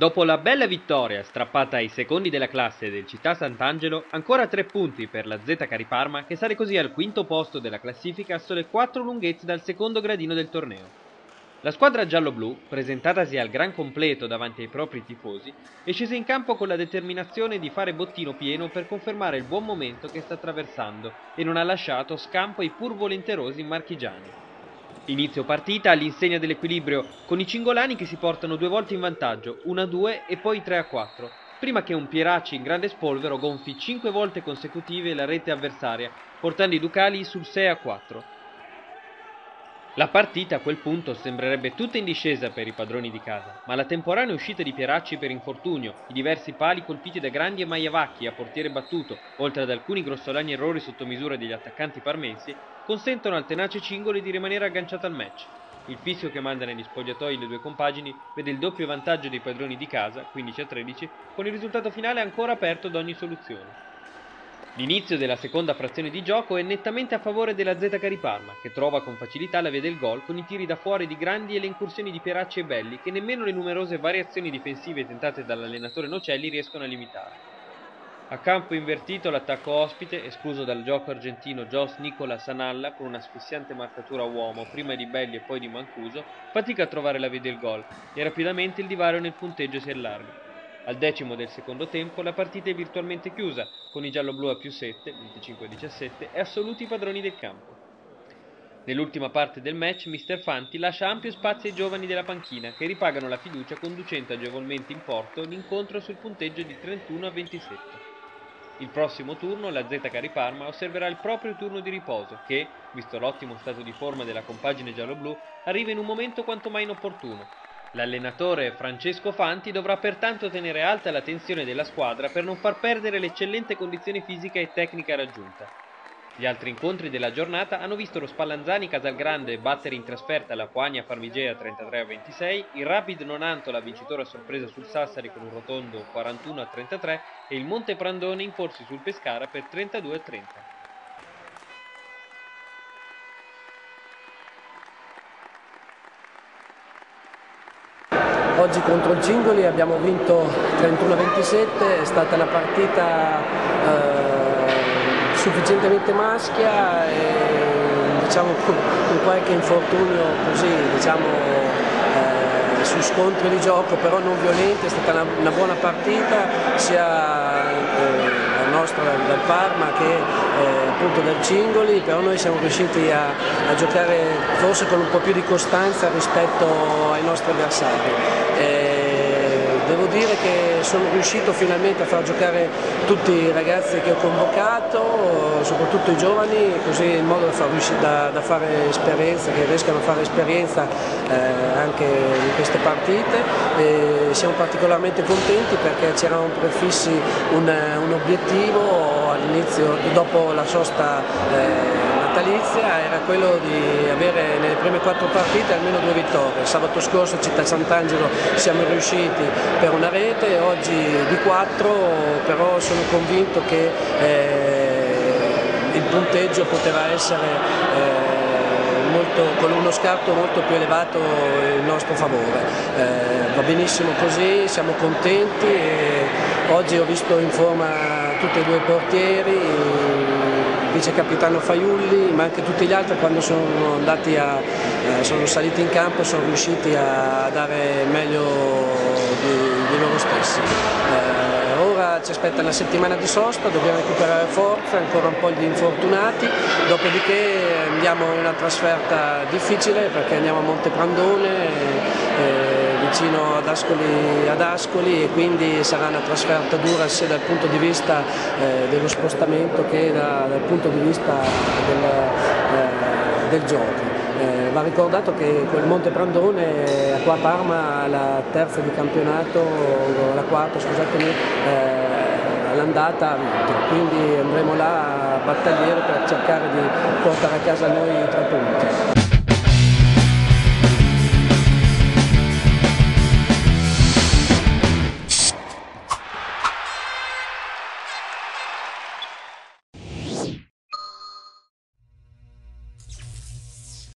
Dopo la bella vittoria strappata ai secondi della classe del Città Sant'Angelo, ancora tre punti per la Z Cariparma che sale così al quinto posto della classifica a sole quattro lunghezze dal secondo gradino del torneo. La squadra giallo-blu, presentatasi al gran completo davanti ai propri tifosi, è scesa in campo con la determinazione di fare bottino pieno per confermare il buon momento che sta attraversando e non ha lasciato scampo ai pur volenterosi marchigiani. Inizio partita all'insegna dell'equilibrio, con i cingolani che si portano due volte in vantaggio, 1-2 e poi 3-4, prima che un Pieracci in grande spolvero gonfi cinque volte consecutive la rete avversaria, portando i Ducali sul 6-4. La partita a quel punto sembrerebbe tutta in discesa per i padroni di casa, ma la temporanea uscita di Pieracci per infortunio, i diversi pali colpiti da Grandi e Maiavacchi a portiere battuto, oltre ad alcuni grossolani errori sotto misura degli attaccanti parmensi, consentono al tenace Cingoli di rimanere agganciato al match. Il fischio che manda negli spogliatoi le due compagini vede il doppio vantaggio dei padroni di casa, 15 a 13, con il risultato finale ancora aperto ad ogni soluzione. L'inizio della seconda frazione di gioco è nettamente a favore della Z Cariparma, che trova con facilità la via del gol con i tiri da fuori di Grandi e le incursioni di Pieracci e Belli che nemmeno le numerose variazioni difensive tentate dall'allenatore Nocelli riescono a limitare. A campo invertito l'attacco ospite, escluso dal gioco argentino Jos Nicola Sanalla con un'asfissiante marcatura a uomo prima di Belli e poi di Mancuso, fatica a trovare la via del gol e rapidamente il divario nel punteggio si allarga. Al decimo del secondo tempo la partita è virtualmente chiusa, con i giallo-blu a più 7, 25-17, e assoluti padroni del campo. Nell'ultima parte del match, Mr. Fanti lascia ampio spazio ai giovani della panchina, che ripagano la fiducia conducendo agevolmente in porto l'incontro sul punteggio di 31 a 27. Il prossimo turno la Z Cariparma osserverà il proprio turno di riposo che, visto l'ottimo stato di forma della compagine giallo-blu, arriva in un momento quanto mai inopportuno, L'allenatore Francesco Fanti dovrà pertanto tenere alta la tensione della squadra per non far perdere l'eccellente condizione fisica e tecnica raggiunta. Gli altri incontri della giornata hanno visto lo Spallanzani Casalgrande battere in trasferta la Quagna Farmigea 33 a 26, il Rapid Nonantola vincitore a sorpresa sul Sassari con un rotondo 41 a 33 e il Monte Prandone imporsi sul Pescara per 32 Oggi contro il Cingoli abbiamo vinto 31-27, è stata una partita eh, sufficientemente maschia e diciamo, con qualche infortunio così, diciamo, eh, su scontri di gioco però non violenti, è stata una, una buona partita sia eh, nostra dal Parma che eh, appunto dal Cingoli, però noi siamo riusciti a, a, giocare forse con un po' più di costanza rispetto ai nostri avversari. Eh, devo dire che sono riuscito finalmente a far giocare tutti i ragazzi che ho convocato, soprattutto i giovani, così in modo da, far, da, da fare esperienza, che riescano a fare esperienza eh, anche in queste partite. E siamo particolarmente contenti perché ci eravamo prefissi un, un obiettivo all'inizio, dopo la sosta eh, natalizia era quello di avere nelle prime quattro partite almeno due vittorie. Sabato scorso a Città Sant'Angelo siamo riusciti per una rete, oggi di quattro, però sono convinto che eh, il punteggio poteva essere eh, molto, con uno scarto molto più elevato in nostro favore. Eh, va benissimo così, siamo contenti. oggi ho visto in forma tutti e due i portieri, vice capitano Faiulli, ma anche tutti gli altri quando sono, andati a, eh, sono saliti in campo sono riusciti a dare meglio di, di loro stessi. Eh, ora ci aspetta una settimana di sosta, dobbiamo recuperare forza, ancora un po' di infortunati, dopodiché andiamo in una trasferta difficile perché andiamo a Monteprandone. Eh, vicino ad Ascoli, ad Ascoli, e quindi sarà una trasferta dura sia dal punto di vista eh, dello spostamento che da, dal punto di vista del, eh, del gioco. Eh, va ricordato che quel Monte Brandone qua a Parma la terza di campionato, la quarta scusatemi, eh, all'andata quindi andremo là a battagliere per cercare di portare a casa noi tre punti.